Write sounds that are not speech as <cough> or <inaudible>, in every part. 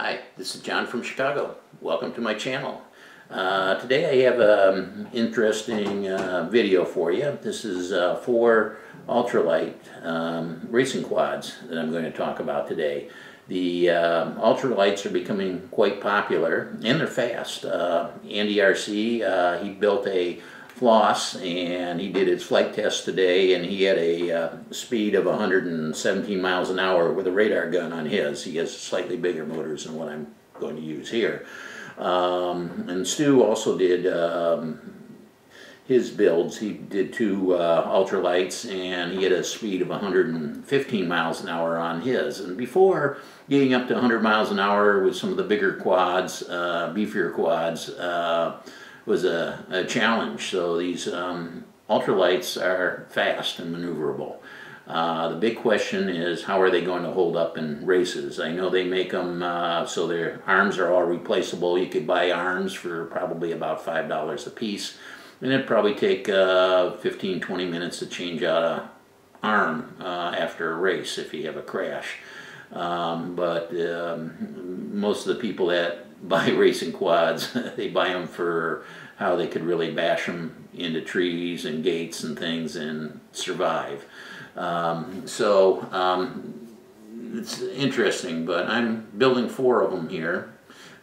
Hi, this is John from Chicago. Welcome to my channel. Uh, today I have an interesting uh, video for you. This is uh, four ultralight um, racing quads that I'm going to talk about today. The um, ultralights are becoming quite popular and they're fast. Uh, Andy RC, uh, he built a Floss and he did his flight test today and he had a uh, speed of 117 miles an hour with a radar gun on his. He has slightly bigger motors than what I'm going to use here. Um, and Stu also did um, his builds. He did two uh, ultralights and he had a speed of 115 miles an hour on his. And before getting up to 100 miles an hour with some of the bigger quads, uh, beefier quads, uh, was a, a challenge. So these um, ultralights are fast and maneuverable. Uh, the big question is how are they going to hold up in races? I know they make them uh, so their arms are all replaceable. You could buy arms for probably about $5 a piece. And it'd probably take uh, 15, 20 minutes to change out a arm uh, after a race if you have a crash. Um, but um, most of the people that buy <laughs> racing quads. <laughs> they buy them for how they could really bash them into trees and gates and things and survive. Um, so um, it's interesting, but I'm building four of them here.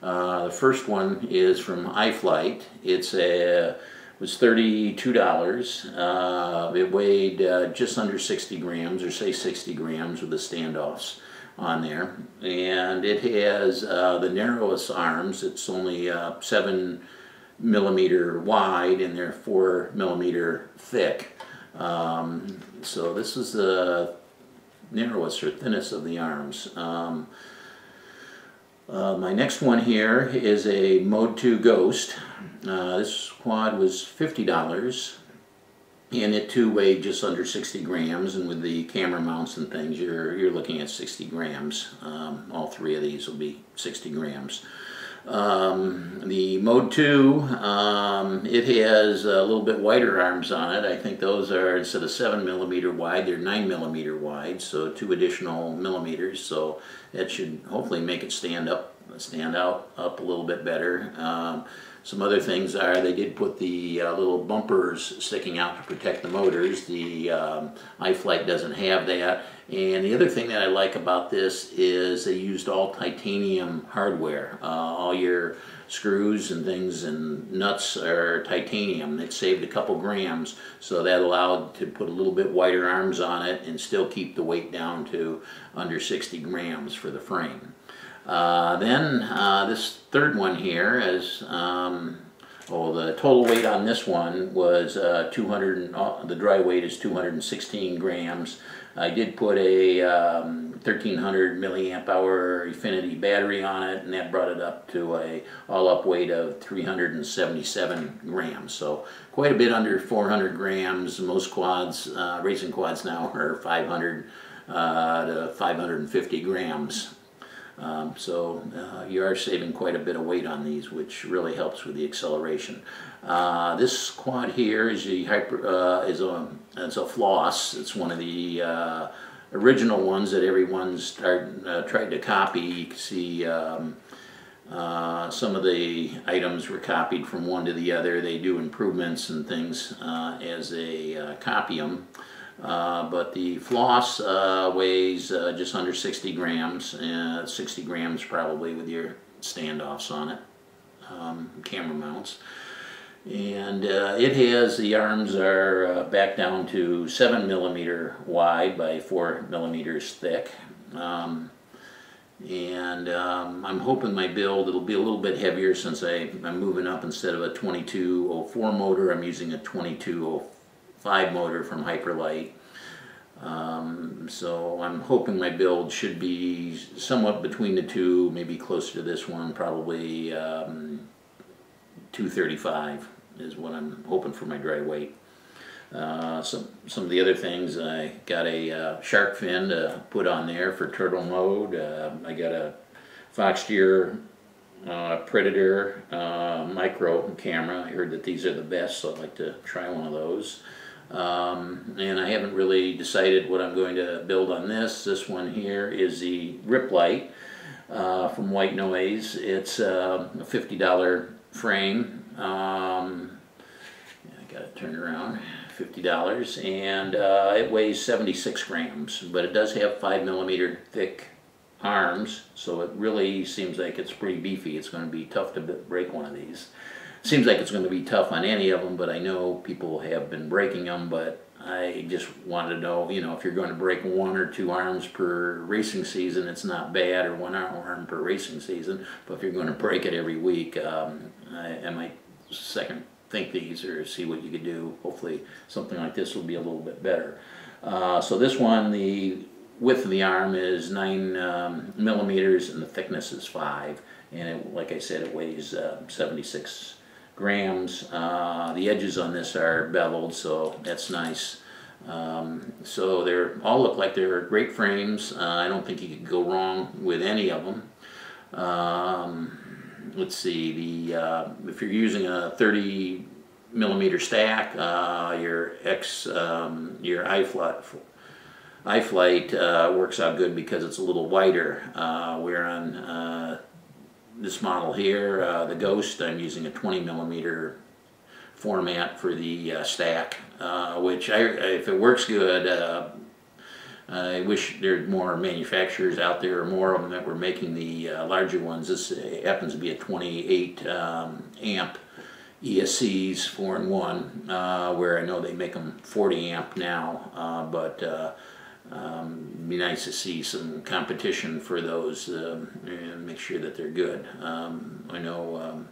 Uh, the first one is from iFlight. It's a was $32. Uh, it weighed uh, just under 60 grams, or say 60 grams with the standoffs on there. And it has uh, the narrowest arms. It's only uh, 7 millimeter wide and they're 4 millimeter thick. Um, so this is the narrowest or thinnest of the arms. Um, uh, my next one here is a Mode 2 Ghost. Uh, this quad was $50 and it too weighed just under 60 grams and with the camera mounts and things you're you're looking at 60 grams. Um, all three of these will be 60 grams. Um, the mode 2 um, it has a little bit wider arms on it. I think those are instead of 7 millimeter wide they're 9 millimeter wide so two additional millimeters. So that should hopefully make it stand up stand out up a little bit better um, some other things are they did put the uh, little bumpers sticking out to protect the motors. The um, iFlight doesn't have that. And the other thing that I like about this is they used all titanium hardware. Uh, all your screws and things and nuts are titanium. It saved a couple grams, so that allowed to put a little bit wider arms on it and still keep the weight down to under 60 grams for the frame. Uh, then uh, this third one here is, um, oh, the total weight on this one was uh, 200, uh, the dry weight is 216 grams. I did put a um, 1300 milliamp hour Infinity battery on it and that brought it up to a all up weight of 377 grams. So quite a bit under 400 grams. Most quads, uh, racing quads now are 500 uh, to 550 grams. Um, so uh, you are saving quite a bit of weight on these, which really helps with the acceleration. Uh, this quad here is a hyper uh, is a it's a floss. It's one of the uh, original ones that everyone's start, uh, tried to copy. You can see. Um, uh, some of the items were copied from one to the other. They do improvements and things as they copy them. Uh, but the floss uh, weighs uh, just under 60 grams, 60 grams probably with your standoffs on it, um, camera mounts. And uh, it has, the arms are uh, back down to 7 millimeter wide by 4 millimeters thick. Um, and um, I'm hoping my build, it'll be a little bit heavier since I, I'm moving up instead of a 2204 motor, I'm using a 2204 5 motor from Hyperlite. Um, so I'm hoping my build should be somewhat between the two, maybe closer to this one, probably um, 235 is what I'm hoping for my dry weight. Uh, some, some of the other things, I got a uh, shark fin to put on there for turtle mode. Uh, I got a Foxeer uh, Predator uh, micro camera. I heard that these are the best, so I'd like to try one of those. Um, and I haven't really decided what I'm going to build on this. This one here is the RipLite. uh, from Whitenoise. It's uh, a $50 frame. Um, I got it turned around. $50 and uh, it weighs 76 grams, but it does have 5 millimeter thick arms, so it really seems like it's pretty beefy. It's going to be tough to break one of these. Seems like it's going to be tough on any of them, but I know people have been breaking them, but I just wanted to know, you know, if you're going to break one or two arms per racing season, it's not bad, or one arm per racing season. But if you're going to break it every week, um, I, I might second think these or see what you could do. Hopefully, something like this will be a little bit better. Uh, so this one, the width of the arm is nine um, millimeters, and the thickness is five. And it, like I said, it weighs uh, 76 grams. Uh, the edges on this are beveled, so that's nice. Um, so they're all look like they're great frames. Uh, I don't think you could go wrong with any of them. Um, let's see, the uh, if you're using a 30 millimeter stack, uh, your X, um, your iFlight, iFlight uh, works out good because it's a little wider. Uh, where on uh, this model here, uh, the Ghost, I'm using a 20 millimeter format for the uh, stack, uh, which I, if it works good, uh, I wish there's more manufacturers out there, or more of them that were making the uh, larger ones. This happens to be a 28 um, amp ESCs 4 and 1, uh, where I know they make them 40 amp now, but um, be nice to see some competition for those um, and make sure that they're good. Um, I know um,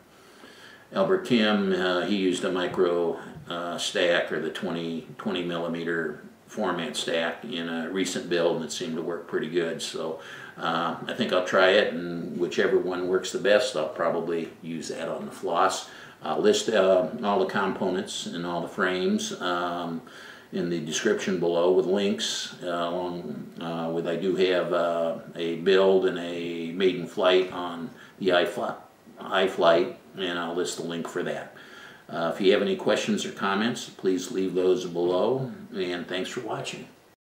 Albert Kim, uh, he used a micro uh, stack or the 20, 20 millimeter format stack in a recent build and it seemed to work pretty good. So uh, I think I'll try it and whichever one works the best, I'll probably use that on the floss. I'll list uh, all the components and all the frames. Um, in the description below with links uh, along uh, with I do have uh, a build and a maiden flight on the iFlight, iFlight and I'll list the link for that. Uh, if you have any questions or comments please leave those below and thanks for watching.